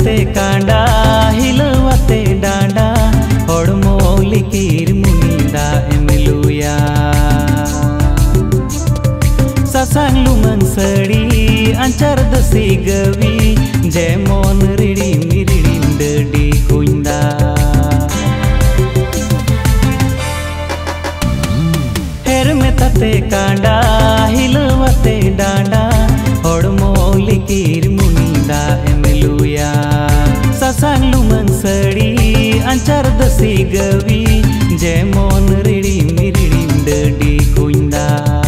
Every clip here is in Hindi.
हिलवते कांडा, हिलवते डांडा, और मौली कीर मुनिंदा एमलुया ससंग लुमन सड़ी अंचर दसी गवी जय मोन रिड़ी मिरिड़ी कुंदा हेर में तते कांडा, हिलवते डांडा સડી અંચાર દસી ગવી જેમોન રીડી મીરીડી ડડી કુંદા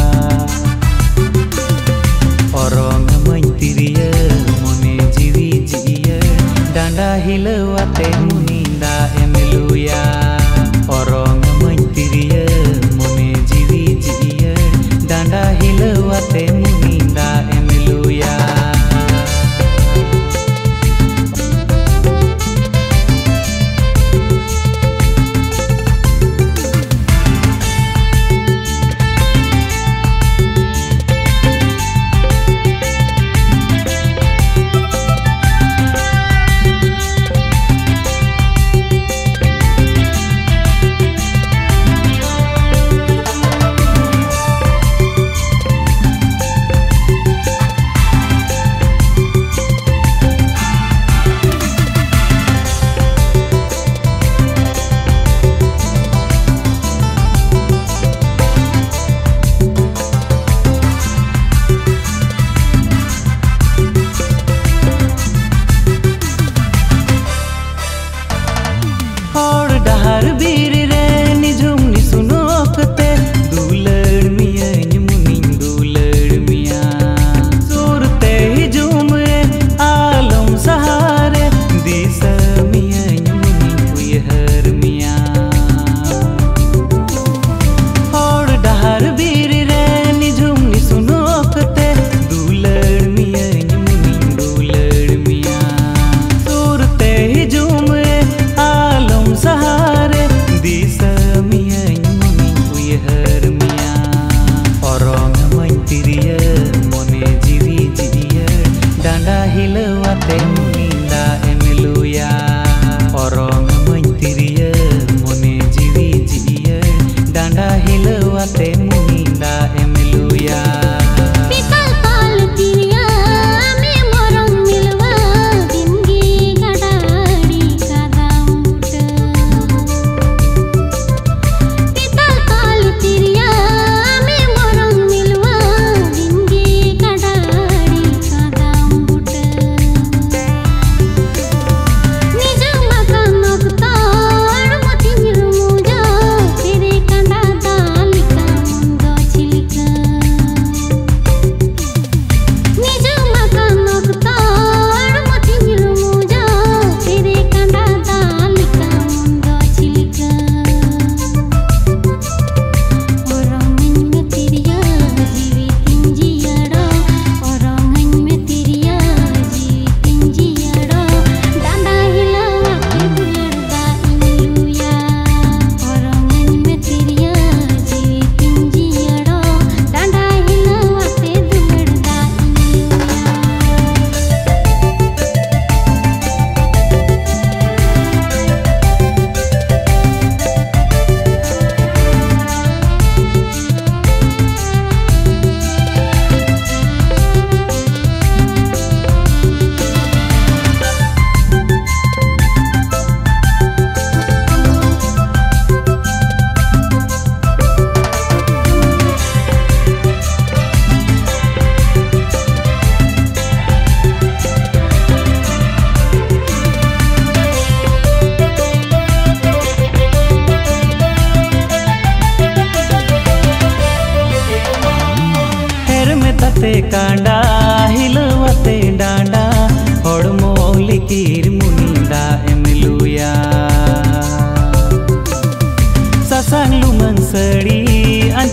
ઓરંગ મઈ તિરિય મને જીવી જીય દાંડા હિલવાતે મુનિંદા એમલુયા something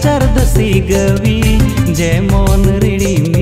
सर्द सी गवी जय मोन रिड़ी